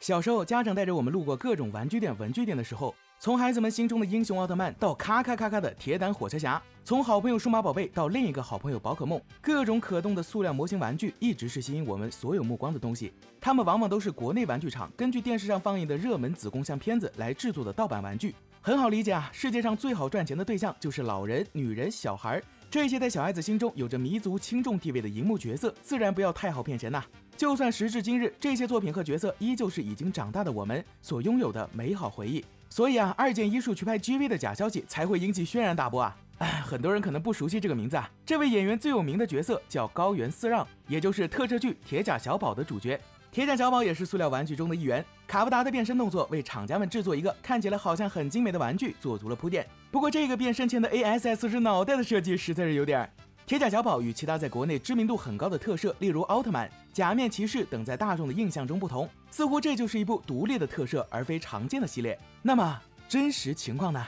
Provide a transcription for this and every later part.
小时候，家长带着我们路过各种玩具店、文具店的时候，从孩子们心中的英雄奥特曼到咔咔咔咔的铁胆火车侠，从好朋友数码宝贝到另一个好朋友宝可梦，各种可动的塑料模型玩具一直是吸引我们所有目光的东西。它们往往都是国内玩具厂根据电视上放映的热门子宫向片子来制作的盗版玩具。很好理解啊，世界上最好赚钱的对象就是老人、女人、小孩，这些在小孩子心中有着弥足轻重地位的荧幕角色，自然不要太好骗钱呐。就算时至今日，这些作品和角色依旧是已经长大的我们所拥有的美好回忆。所以啊，二建一术去拍 GV 的假消息才会引起轩然大波啊！哎，很多人可能不熟悉这个名字啊。这位演员最有名的角色叫高原四让，也就是特摄剧《铁甲小宝》的主角。铁甲小宝也是塑料玩具中的一员。卡布达的变身动作为厂家们制作一个看起来好像很精美的玩具做足了铺垫。不过这个变身前的 ASS 是脑袋的设计实在是有点儿。铁甲小宝与其他在国内知名度很高的特摄，例如奥特曼、假面骑士等，在大众的印象中不同，似乎这就是一部独立的特摄，而非常见的系列。那么真实情况呢？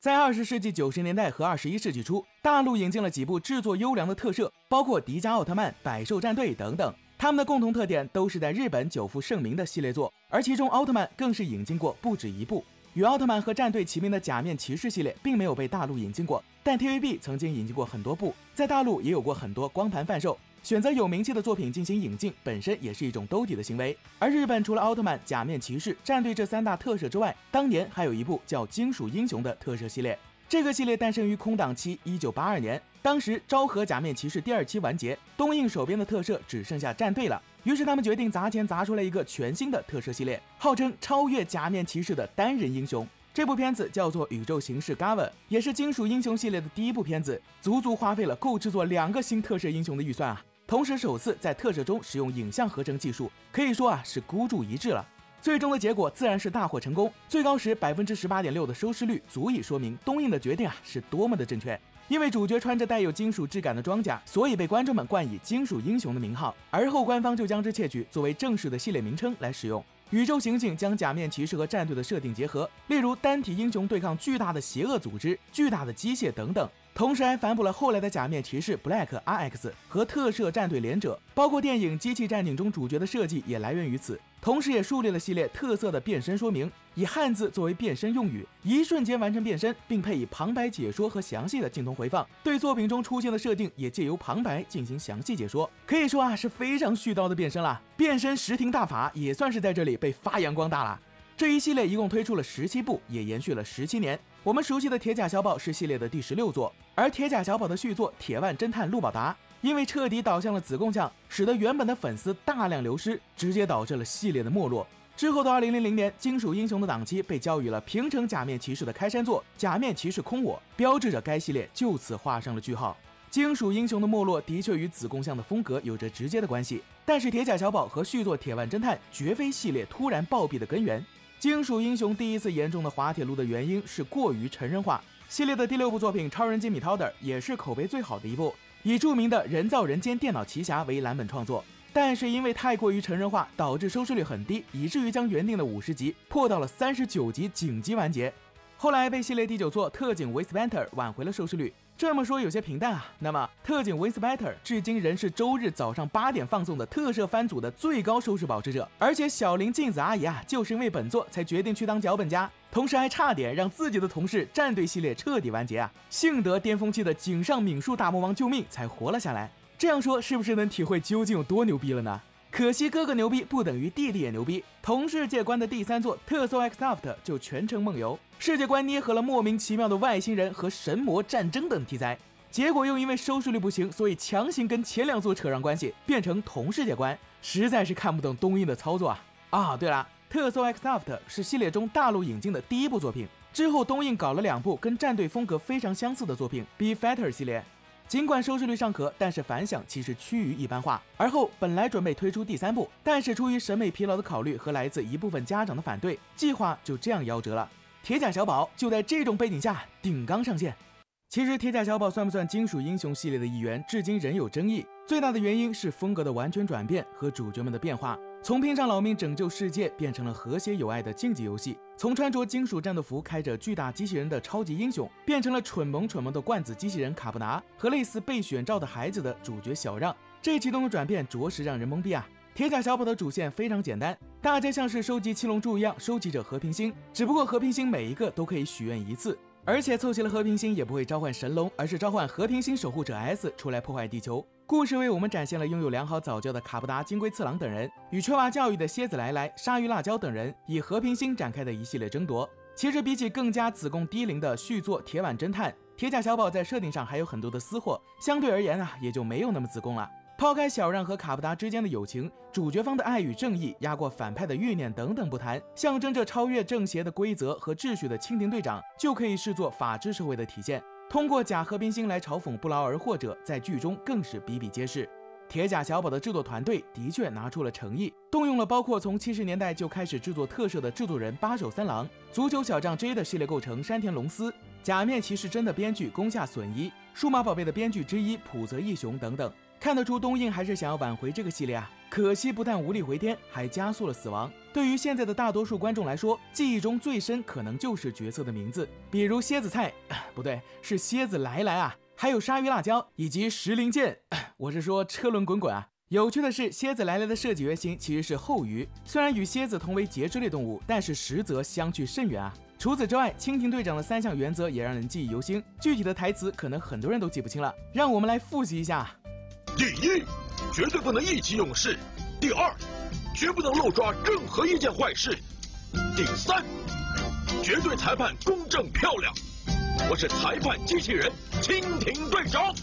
在二十世纪九十年代和二十一世纪初，大陆引进了几部制作优良的特摄，包括迪迦奥特曼、百兽战队等等。他们的共同特点都是在日本久负盛名的系列作，而其中奥特曼更是引进过不止一部。与奥特曼和战队齐名的假面骑士系列并没有被大陆引进过，但 TVB 曾经引进过很多部，在大陆也有过很多光盘贩售。选择有名气的作品进行引进，本身也是一种兜底的行为。而日本除了奥特曼、假面骑士、战队这三大特摄之外，当年还有一部叫《金属英雄》的特摄系列。这个系列诞生于空档期，一九八二年。当时昭和假面骑士第二期完结，东映手边的特摄只剩下战队了。于是他们决定砸钱砸出来一个全新的特摄系列，号称超越假面骑士的单人英雄。这部片子叫做《宇宙刑事 Gavin》，也是金属英雄系列的第一部片子，足足花费了够制作两个新特摄英雄的预算啊！同时首次在特摄中使用影像合成技术，可以说啊是孤注一掷了。最终的结果自然是大获成功，最高时百分之十八点六的收视率，足以说明东映的决定啊是多么的正确。因为主角穿着带有金属质感的装甲，所以被观众们冠以“金属英雄”的名号。而后官方就将之窃取，作为正式的系列名称来使用。宇宙刑警将假面骑士和战队的设定结合，例如单体英雄对抗巨大的邪恶组织、巨大的机械等等。同时还反哺了后来的假面骑士 Black RX 和特摄战队连者，包括电影《机器战警》中主角的设计也来源于此。同时，也树立了系列特色的变身说明，以汉字作为变身用语，一瞬间完成变身，并配以旁白解说和详细的镜头回放。对作品中出现的设定，也借由旁白进行详细解说。可以说啊，是非常絮叨的变身了。变身十庭大法也算是在这里被发扬光大了。这一系列一共推出了十七部，也延续了十七年。我们熟悉的铁甲小宝是系列的第十六作，而铁甲小宝的续作《铁腕侦探陆宝达》因为彻底倒向了子贡像，使得原本的粉丝大量流失，直接导致了系列的没落。之后的二零零零年，金属英雄的档期被交予了平成假面骑士的开山作《假面骑士空我》，标志着该系列就此画上了句号。金属英雄的没落的确与子贡像的风格有着直接的关系，但是铁甲小宝和续作《铁腕侦探》绝非系列突然暴毙的根源。金属英雄第一次严重的滑铁卢的原因是过于成人化。系列的第六部作品《超人金米涛德》也是口碑最好的一部，以著名的人造人间电脑奇侠为蓝本创作，但是因为太过于成人化，导致收视率很低，以至于将原定的五十集破到了三十九集紧急完结。后来被系列第九作《特警维斯班特》挽回了收视率。这么说有些平淡啊。那么，特警 Winspector 至今仍是周日早上八点放送的特摄番组的最高收视保持者。而且，小林镜子阿姨啊，就是因为本作才决定去当脚本家，同时还差点让自己的同事战队系列彻底完结啊。幸得巅峰期的井上敏树大魔王救命，才活了下来。这样说是不是能体会究竟有多牛逼了呢？可惜哥哥牛逼不等于弟弟也牛逼。同世界观的第三作《特搜 x o f t》就全程梦游，世界观捏合了莫名其妙的外星人和神魔战争等题材，结果又因为收视率不行，所以强行跟前两作扯上关系，变成同世界观，实在是看不懂东映的操作啊！啊，对了，《特搜 x o f t》是系列中大陆引进的第一部作品，之后东映搞了两部跟战队风格非常相似的作品，《Be Fighter》系列。尽管收视率尚可，但是反响其实趋于一般化。而后本来准备推出第三部，但是出于审美疲劳的考虑和来自一部分家长的反对，计划就这样夭折了。铁甲小宝就在这种背景下顶缸上线。其实铁甲小宝算不算金属英雄系列的一员，至今仍有争议。最大的原因是风格的完全转变和主角们的变化。从拼上老命拯救世界变成了和谐友爱的竞技游戏，从穿着金属战斗服开着巨大机器人的超级英雄，变成了蠢萌蠢萌的罐子机器人卡布达和类似被选召的孩子的主角小让。这其中的转变着实让人懵逼啊！铁甲小宝的主线非常简单，大家像是收集七龙珠一样收集着和平星，只不过和平星每一个都可以许愿一次，而且凑齐了和平星也不会召唤神龙，而是召唤和平星守护者 S 出来破坏地球。故事为我们展现了拥有良好早教的卡布达、金龟次郎等人与缺乏教育的蝎子来来、鲨鱼辣椒等人以和平星展开的一系列争夺。其实比起更加子贡低龄的续作《铁腕侦探》，铁甲小宝在设定上还有很多的私货，相对而言啊，也就没有那么子贡了。抛开小让和卡布达之间的友情，主角方的爱与正义压过反派的欲念等等不谈，象征着超越正邪的规则和秩序的蜻蜓队长就可以视作法治社会的体现。通过假和平星来嘲讽不劳而获者，在剧中更是比比皆是。铁甲小宝的制作团队的确拿出了诚意，动用了包括从七十年代就开始制作特摄的制作人八手三郎、足球小将 J 的系列构成山田龙司、假面骑士真的编剧宫下隼一、数码宝贝的编剧之一浦泽义雄等等。看得出东映还是想要挽回这个系列啊，可惜不但无力回天，还加速了死亡。对于现在的大多数观众来说，记忆中最深可能就是角色的名字，比如蝎子菜，不对，是蝎子来来啊，还有鲨鱼辣椒以及石灵剑，我是说车轮滚滚啊。有趣的是，蝎子来来的设计原型其实是后鱼，虽然与蝎子同为节肢类动物，但是实则相距甚远啊。除此之外，蜻蜓队长的三项原则也让人记忆犹新，具体的台词可能很多人都记不清了，让我们来复习一下。第一，绝对不能意气用事；第二，绝不能漏抓任何一件坏事；第三，绝对裁判公正漂亮。我是裁判机器人蜻蜓队长。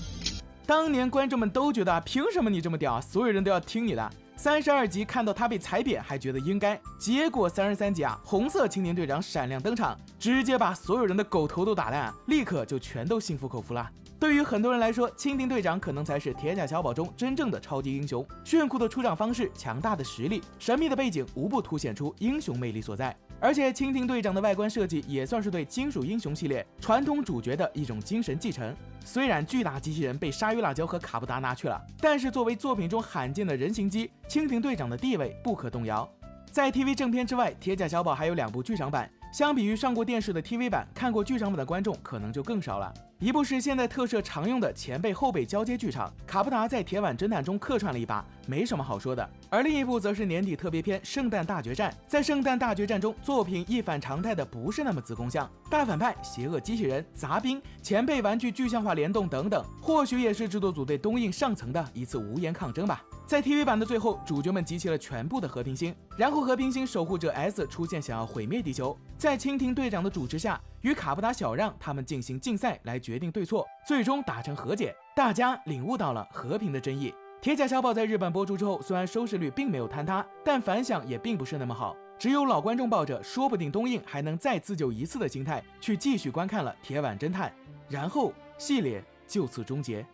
当年观众们都觉得，凭什么你这么屌，所有人都要听你的？三十二集看到他被踩扁，还觉得应该。结果三十三集啊，红色蜻蜓队长闪亮登场，直接把所有人的狗头都打烂，立刻就全都心服口服了。对于很多人来说，蜻蜓队长可能才是铁甲小宝中真正的超级英雄。炫酷的出场方式，强大的实力，神秘的背景，无不凸显出英雄魅力所在。而且，蜻蜓队长的外观设计也算是对金属英雄系列传统主角的一种精神继承。虽然巨大机器人被鲨鱼辣椒和卡布达拿去了，但是作为作品中罕见的人形机，蜻蜓队长的地位不可动摇。在 TV 正片之外，铁甲小宝还有两部剧场版。相比于上过电视的 TV 版，看过剧场版的观众可能就更少了。一部是现在特摄常用的前辈后辈交接剧场，卡布达在铁腕侦探中客串了一把，没什么好说的。而另一部则是年底特别篇《圣诞大决战》。在《圣诞大决战》中，作品一反常态的不是那么子宫像，大反派、邪恶机器人、杂兵、前辈玩具具象化联动等等，或许也是制作组对东映上层的一次无言抗争吧。在 TV 版的最后，主角们集齐了全部的和平星，然后和平星守护者 S 出现，想要毁灭地球。在蜻蜓队长的主持下，与卡布达、小让他们进行竞赛来决定对错，最终达成和解。大家领悟到了和平的真意。铁甲小宝在日本播出之后，虽然收视率并没有坍塌，但反响也并不是那么好。只有老观众抱着说不定东映还能再自救一次的心态去继续观看了《铁腕侦探》，然后系列就此终结。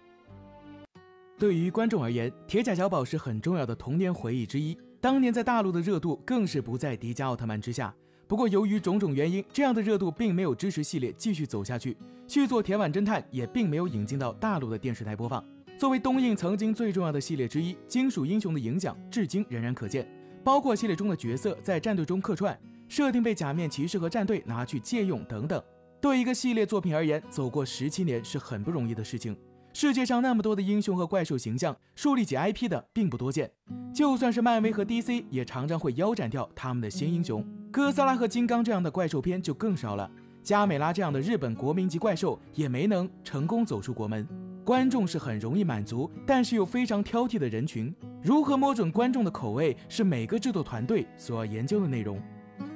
对于观众而言，铁甲小宝是很重要的童年回忆之一。当年在大陆的热度更是不在迪迦奥特曼之下。不过由于种种原因，这样的热度并没有支持系列继续走下去，续作《铁腕侦探》也并没有引进到大陆的电视台播放。作为东映曾经最重要的系列之一，金属英雄的影响至今仍然可见，包括系列中的角色在战队中客串，设定被假面骑士和战队拿去借用等等。对一个系列作品而言，走过十七年是很不容易的事情。世界上那么多的英雄和怪兽形象，树立起 IP 的并不多见。就算是漫威和 DC，也常常会腰斩掉他们的新英雄。哥斯拉和金刚这样的怪兽片就更少了。加美拉这样的日本国民级怪兽也没能成功走出国门。观众是很容易满足，但是又非常挑剔的人群。如何摸准观众的口味，是每个制作团队所要研究的内容。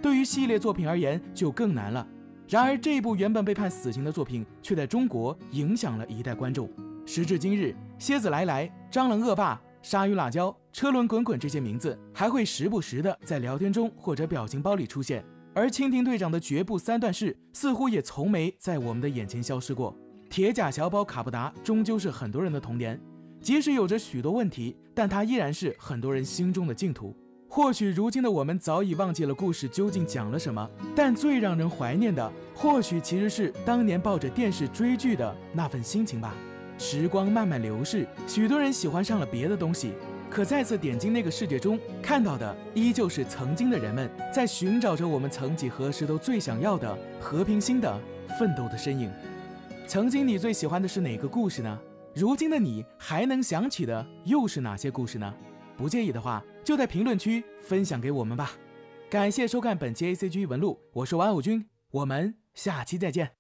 对于系列作品而言，就更难了。然而，这部原本被判死刑的作品，却在中国影响了一代观众。时至今日，蝎子来来、蟑螂恶霸、鲨鱼辣椒、车轮滚滚这些名字还会时不时的在聊天中或者表情包里出现，而蜻蜓队长的绝不三段式似乎也从没在我们的眼前消失过。铁甲小宝卡布达终究是很多人的童年，即使有着许多问题，但它依然是很多人心中的净土。或许如今的我们早已忘记了故事究竟讲了什么，但最让人怀念的，或许其实是当年抱着电视追剧的那份心情吧。时光慢慢流逝，许多人喜欢上了别的东西，可再次点进那个世界中，看到的依旧是曾经的人们在寻找着我们曾几何时都最想要的和平心的奋斗的身影。曾经你最喜欢的是哪个故事呢？如今的你还能想起的又是哪些故事呢？不介意的话，就在评论区分享给我们吧。感谢收看本期 A C G 文录，我是玩偶君，我们下期再见。